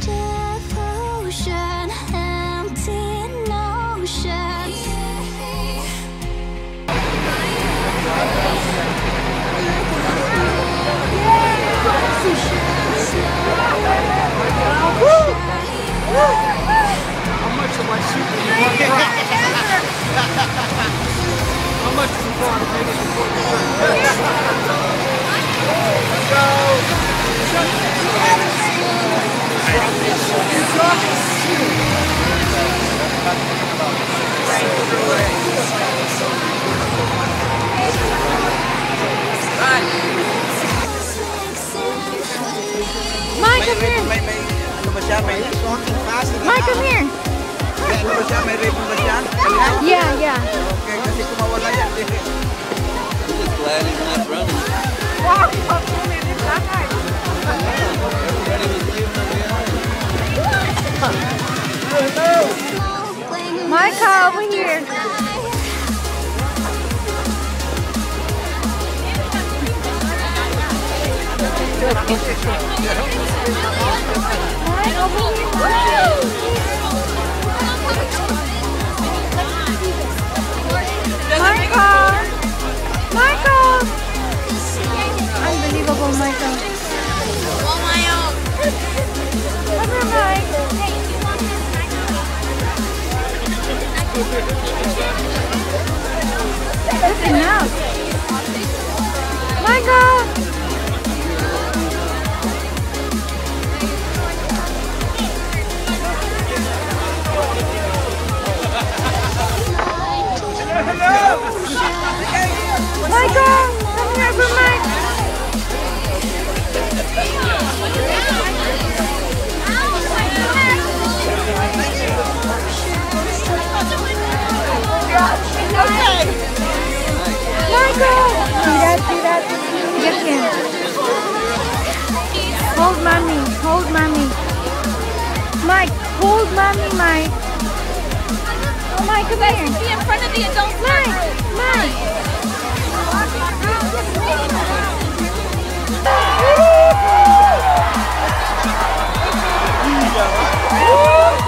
Devotion, empty. How much am I shooting? How much is it before the Mike, come here. May, may, ano ba siya? May, Mike, come here. may ano ba siya? May ribbon ba siya? Yeah, yeah. Okay, kasi kung mawala yan. eh. I'm just glad he's not running. Everybody Micah, over here. Over here. Michael! Michael! Unbelievable, Michael. Come here, Mike. That's enough. Michael! Michael! Come here for Mike! Hold mommy. Hold mommy. Mike, hold mommy, Mike. Oh, Mike, come here. Be in front of the adults. Mike, Mike. Micah.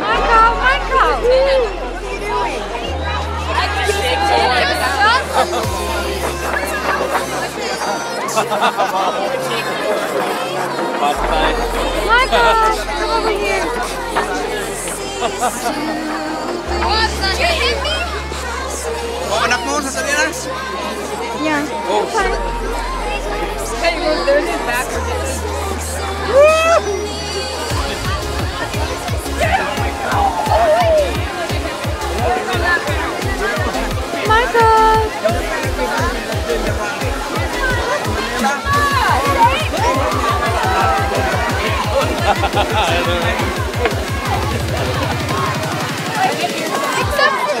Michael, Michael. Michael, come over here. You hit me? O, anak mo, sasali na? Yeah. Oh. Fine. Hey, look, there's his backwards. Michael. Except for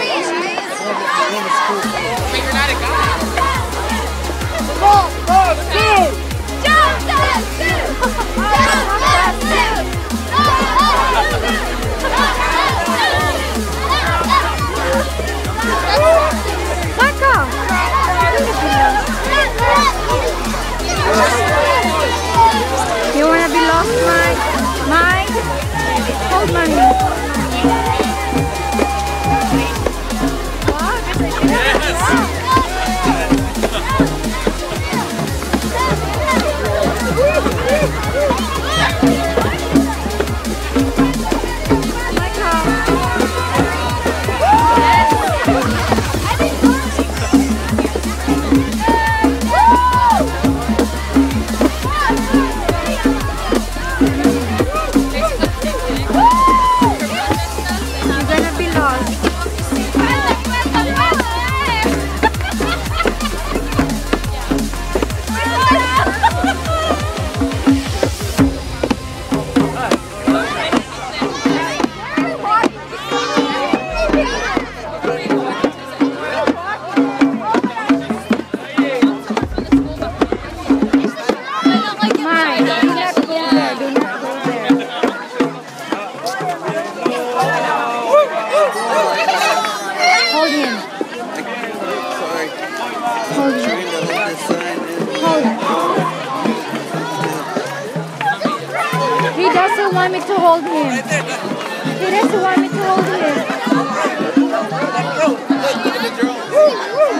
you're not a guy. You wanna be lost, Mike? Mike? Hold mommy. Want me to hold him. He doesn't want me to hold him.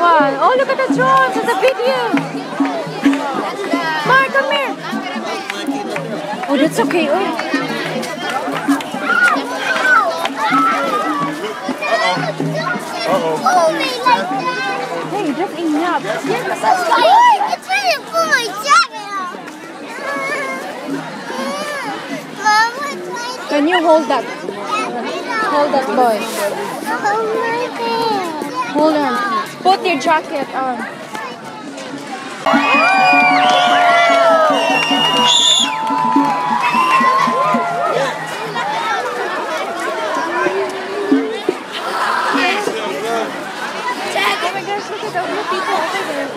What? Oh, look at the drones. It's a video. Mark, come here. Oh, that's okay. Oh. Hey, that's enough. Can you hold that? Hold that boy. My god. Hold on. Put your jacket on. Oh my gosh, look at all the people over there.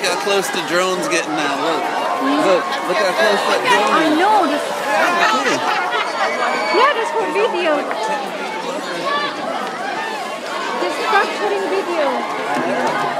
Look, how close the drone's getting now. Look. Look, look how close that drone is. I know. This, yeah, that's for video. Just capturing video.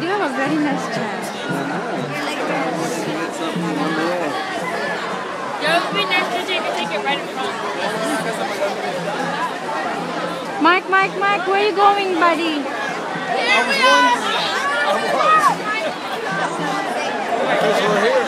You have a very nice chair. Get something on the way. It would be nice to take a ticket right in front. Mike, Mike, Mike, where you going, buddy? Tell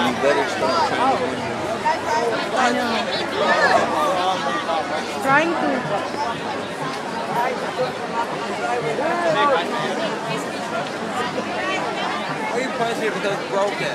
I know. Trying to. Why are you pressing it because it's broken?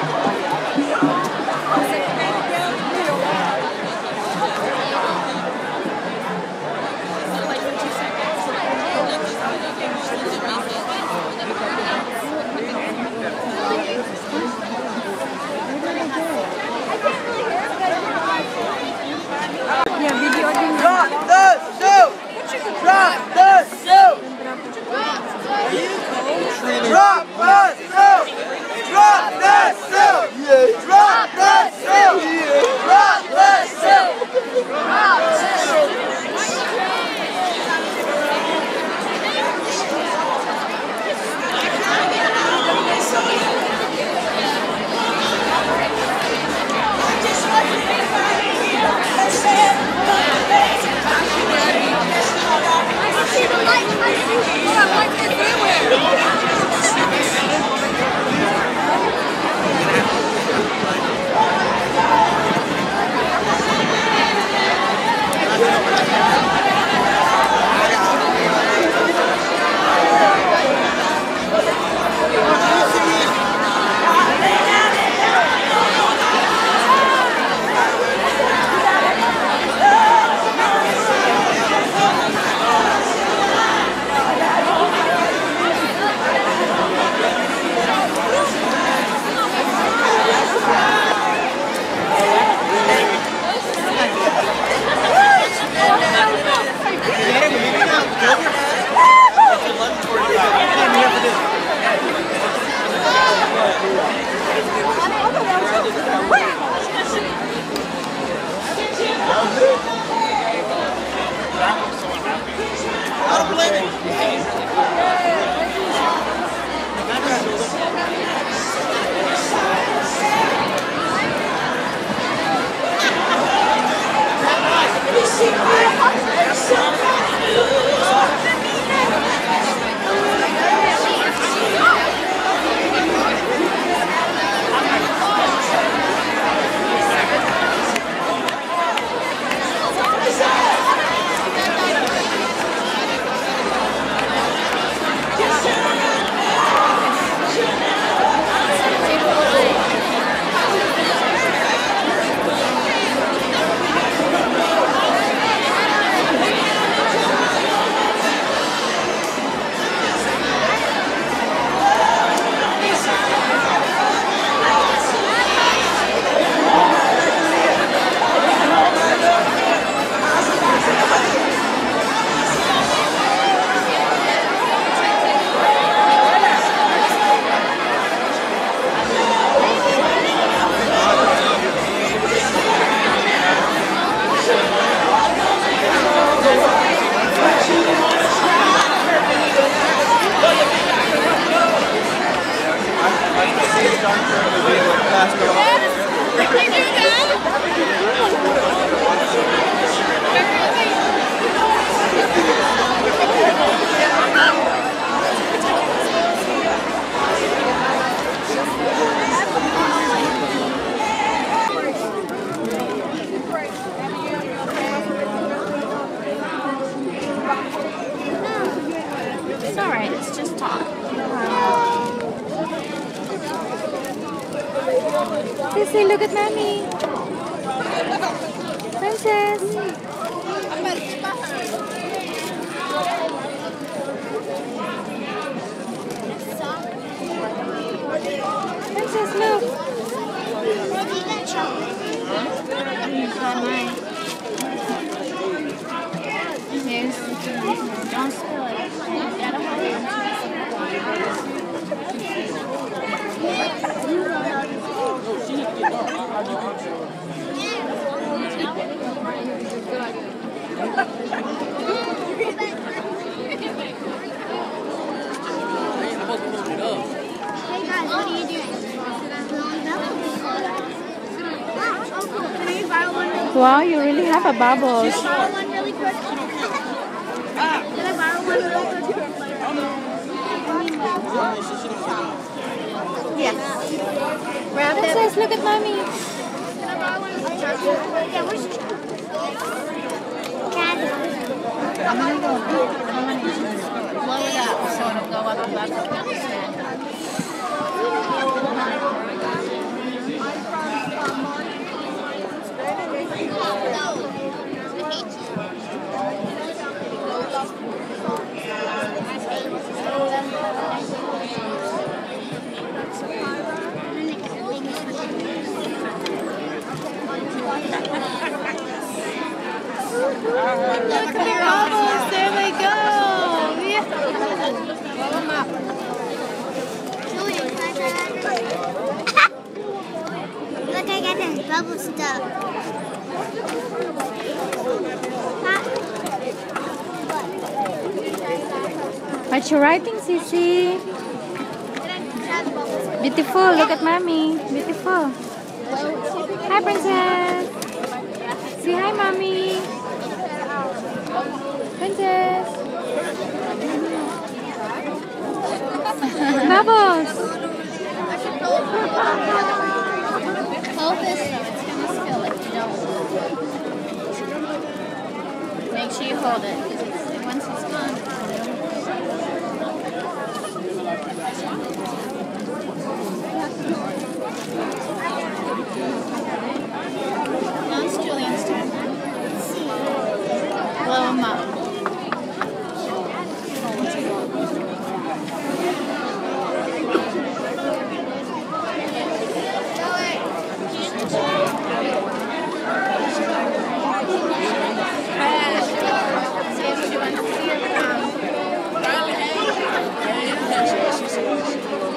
It's Sissy, look at mommy. Princess. Princess, look. Here's, don't spill it. You gotta hold it. Hey guys, what are you doing? Blowing bubbles. Oh, cool. Can I borrow one really Wow, you really have a bubbles. Can I borrow one really quick? Can I borrow one really quick? Yes. Princess, look at mommy. Can I borrow one really quick? Yeah, where's Blow it up so it'll go up above the 아, What you writing, Sissy? Beautiful. Look at mommy. Beautiful. Hi, princess. Say hi, mommy. Princess. Bubbles. Make sure you hold it, 'cause it's, once it's gone. Now it's Julian's turn. Blow him up. See if she wants to see your prom.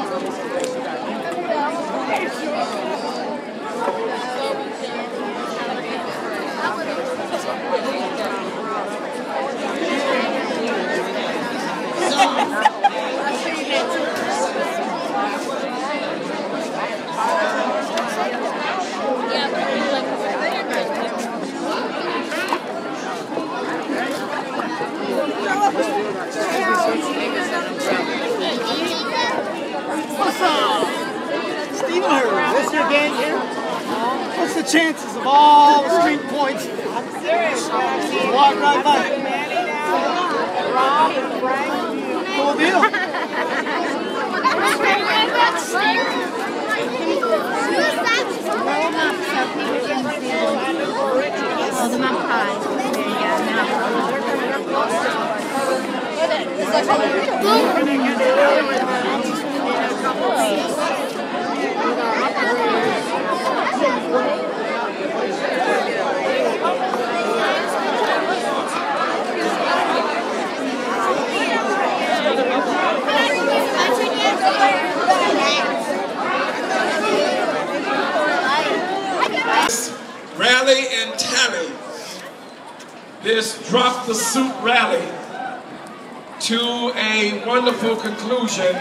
Yeah, but you like Steve Irwin, this here? What's the chances of all the street points? Walk right by. Cool deal. High. There you go. Now. Rally and tally. This drop the suit rally to a wonderful conclusion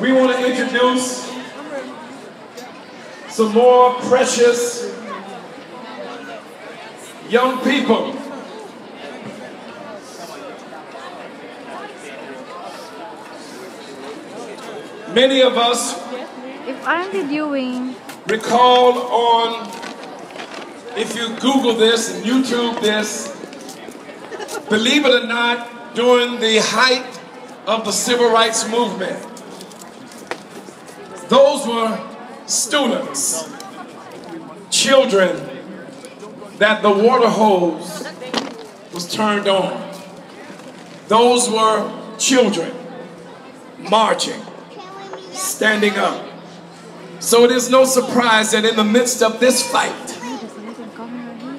we want to introduce some more precious young people. Many of us If I'm videoing, recall on, if you Google this and YouTube this, believe it or not, during the height of the civil rights movement, those were students, children, that the water hose was turned on. Those were children marching, standing up. So it is no surprise that in the midst of this fight,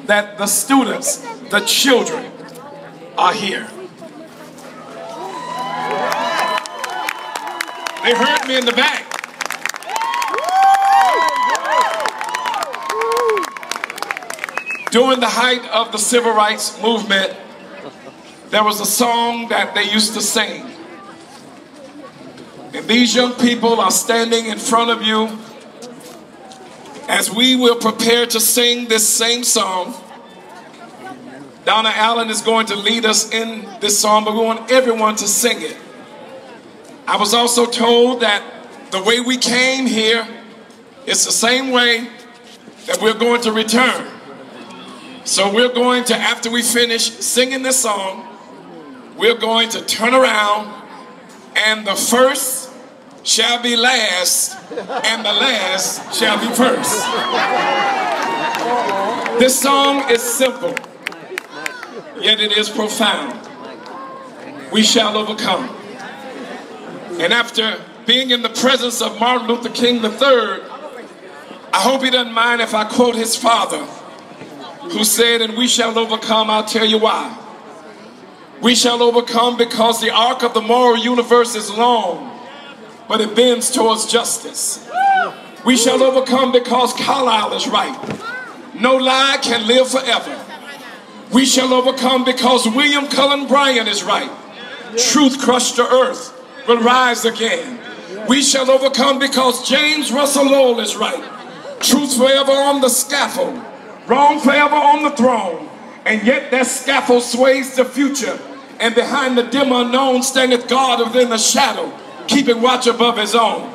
that the students, the children, are here. They heard me in the back. During the height of the civil rights movement, there was a song that they used to sing. And these young people are standing in front of you as we will prepare to sing this same song. Donna Allen is going to lead us in this song, but we want everyone to sing it. I was also told that the way we came here is the same way that we're going to return. So we're going to, after we finish singing this song, we're going to turn around and the first shall be last and the last shall be first. This song is simple, yet it is profound. We shall overcome. And after being in the presence of Martin Luther King III, I hope he doesn't mind if I quote his father, who said, And we shall overcome, I'll tell you why. We shall overcome because the arc of the moral universe is long, but it bends towards justice. We shall overcome because Carlyle is right. No lie can live forever. We shall overcome because William Cullen Bryant is right. Truth crushed to earth will rise again. We shall overcome because James Russell Lowell is right. Truth forever on the scaffold, wrong forever on the throne. And yet that scaffold sways the future. And behind the dim unknown standeth God within the shadow, keeping watch above his own.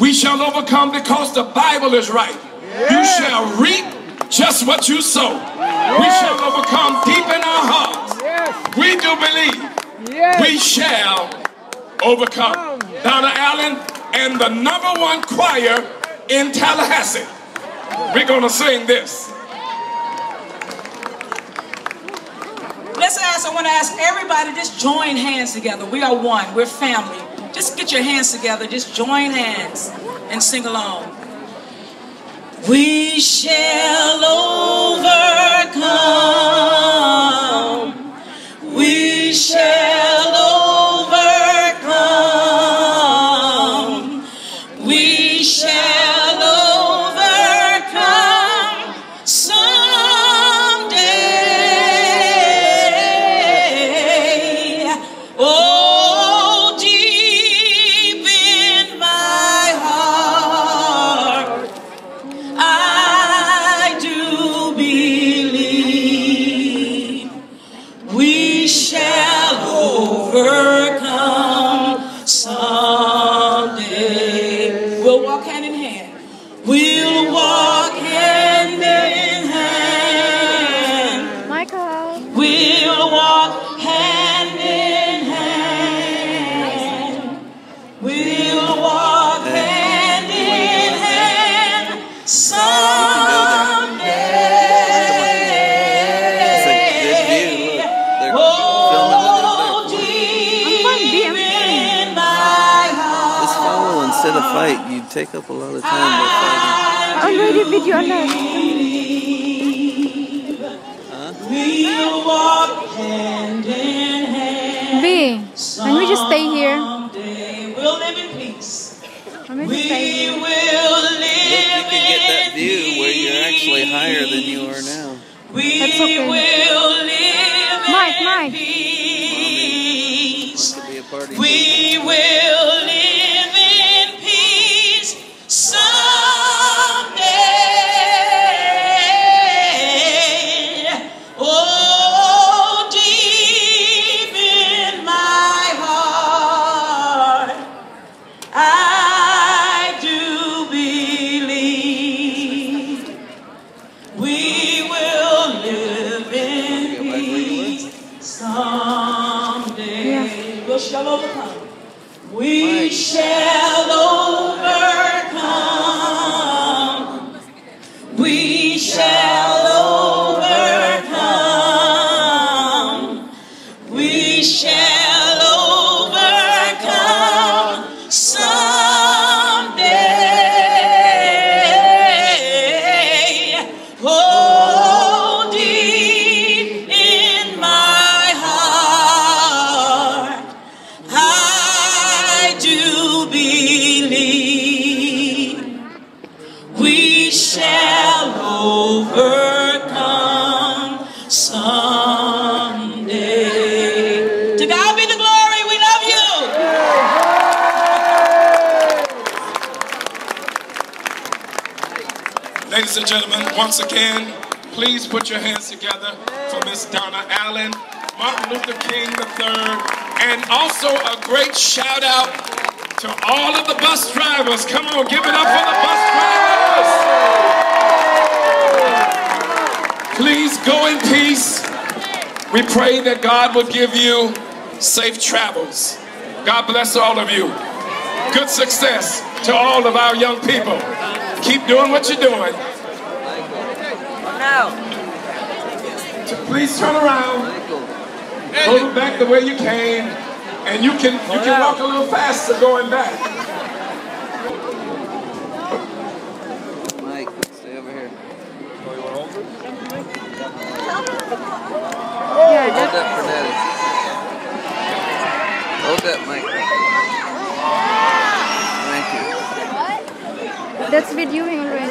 We shall overcome because the Bible is right. You shall reap just what you sow. We shall overcome deep in our hearts. We do believe we shall overcome. Donna Allen and the number one choir in Tallahassee. We're going to sing this. Let's ask, I want to ask everybody, just join hands together. We are one, we're family. Just get your hands together, just join hands and sing along. We shall overcome. We'll walk hand in hand. We'll walk hand in hand someday. They're Oh, filming deep I'm in my heart. This follow instead of fight, you take up a lot of time by fighting. Already video na. Ladies and gentlemen, once again, please put your hands together for Miss Donna Allen, Martin Luther King III, and also a great shout out to all of the bus drivers. Come on, give it up for the bus drivers. Please go in peace. We pray that God will give you safe travels. God bless all of you. Good success to all of our young people. Keep doing what you're doing. Please turn around. Go back the way you came, and you can you can walk a little faster going back. Mike, stay over here. Yeah, Hold that for daddy. Hold that, Mike. Thank you. that's videoing already.